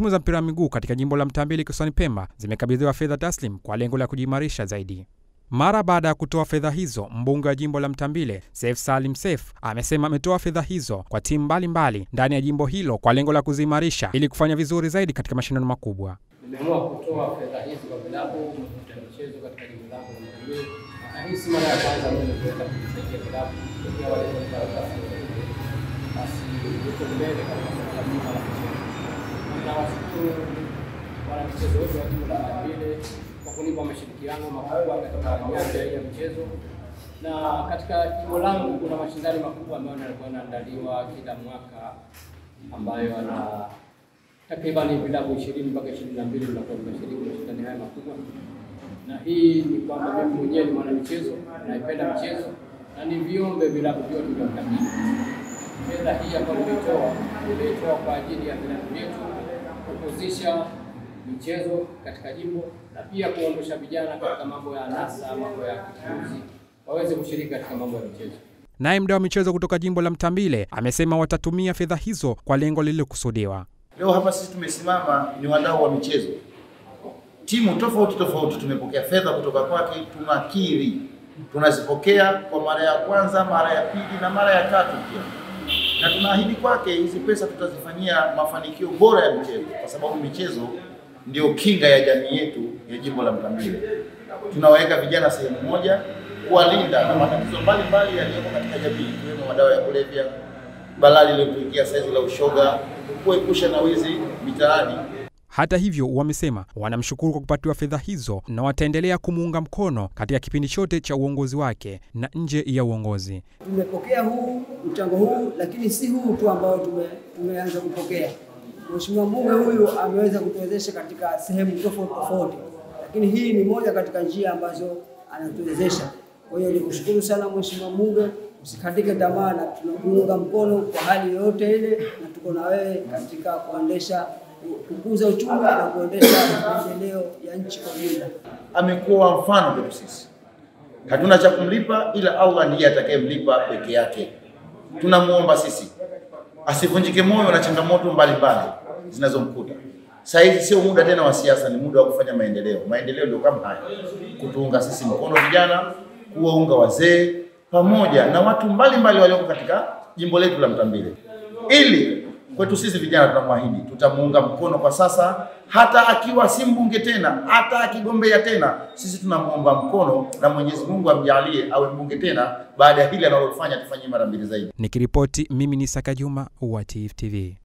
Timu za mpira wa miguu katika jimbo la Mtambili kisiwani Pemba zimekabidhiwa fedha taslim kwa lengo la kujiimarisha zaidi. Mara baada ya kutoa fedha hizo, mbunge wa jimbo la Mtambile Seif Salim Seif amesema ametoa fedha hizo kwa timu mbalimbali ndani ya jimbo hilo kwa lengo la kuziimarisha ili kufanya vizuri zaidi katika mashindano makubwa. Nimeamua kutoa fedha hizi kwa vilabu vya michezo katika jimbo langu la Mtambile, na hii si mara ya kwanza mimi kuweza kusaidia vilabu basi mbele katika suala zima la michezo. Nawashukuru wanamichezo wote wa timu la Mtambile kwa kunipa mashirikiano makubwa katika nyanja ya michezo, na katika jimbo langu kuna mashindano makubwa ambayo yanakuwa yanaandaliwa kila mwaka ambayo yana takriban vilabu ishirini mpaka ishirini na mbili vinakuwa vinashiriki mashindano haya makubwa, na hii ni kwamba mimi mwenyewe ni mwanamichezo, naipenda michezo na ni viombe vilabu vyote vya Mtambile. Fedha hii ambayo nimeitoa nimeitoa kwa ajili ya vilabu vyetu kupuzisha michezo katika jimbo na pia kuondosha vijana katika mambo ya anasa, mambo ya kipuuzi, waweze kushiriki katika mambo ya michezo. Naye mdau wa michezo kutoka jimbo la Mtambile amesema watatumia fedha hizo kwa lengo lililokusudiwa. Leo hapa sisi tumesimama ni wadau wa michezo, timu tofauti tofauti tumepokea fedha kutoka kwake, tunakiri tunazipokea kwa mara ya kwanza, mara ya pili na mara ya tatu pia, na tunaahidi kwake hizi pesa tutazifanyia mafanikio bora ya michezo, kwa sababu michezo ndio kinga ya jamii yetu ya jimbo la Mtambile. Tunawaweka vijana sehemu moja, kuwalinda na matatizo mbalimbali yaliyopo katika jamii, ikiwemo madawa ya kulevya, balaa lililotuingia saizi la ushoga, kuepusha na wizi mitaani. Hata hivyo, wamesema wanamshukuru kwa kupatiwa fedha hizo na wataendelea kumuunga mkono katika kipindi chote cha uongozi wake na nje ya uongozi. Tumepokea huu mchango huu, lakini si huu tu ambao tume, tumeanza kupokea. Mheshimiwa mbunge huyu ameweza kutuwezesha katika sehemu tofauti tofauti, lakini hii ni moja katika njia ambazo anatuwezesha. Kwa hiyo nikushukuru sana Mheshimiwa mbunge, usikatike tamaa na tunakuunga mkono kwa hali yoyote ile, na tuko na wewe katika kuendesha kukuza uchumi na kuendesha maendeleo ya nchi kwa jumla. Amekuwa mfano kwetu sisi, hatuna cha kumlipa ila Allah ndiye atakayemlipa peke yake. Tunamuomba sisi asivunjike moyo na changamoto mbalimbali zinazomkuta. Saa hizi sio muda tena wa siasa, ni muda wa kufanya maendeleo. Maendeleo ndio kama haya, kutuunga sisi mkono vijana, kuwaunga wazee pamoja na watu mbalimbali walioko katika jimbo letu la Mtambile, ili kwetu sisi vijana tunamwahidi tutamuunga mkono kwa sasa, hata akiwa si mbunge tena, hata akigombea tena, sisi tunamuomba mkono na Mwenyezi Mungu amjalie awe mbunge tena, baada ya hili analofanya tufanyie mara mbili zaidi. Nikiripoti mimi ni Saka Juma wa TFTV. TV.